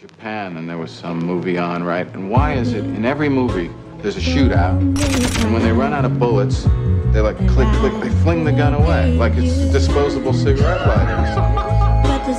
Japan and there was some movie on, right? And why is it in every movie there's a shootout, and when they run out of bullets, they like click, click, they fling the gun away like it's disposable cigarette lighter. But this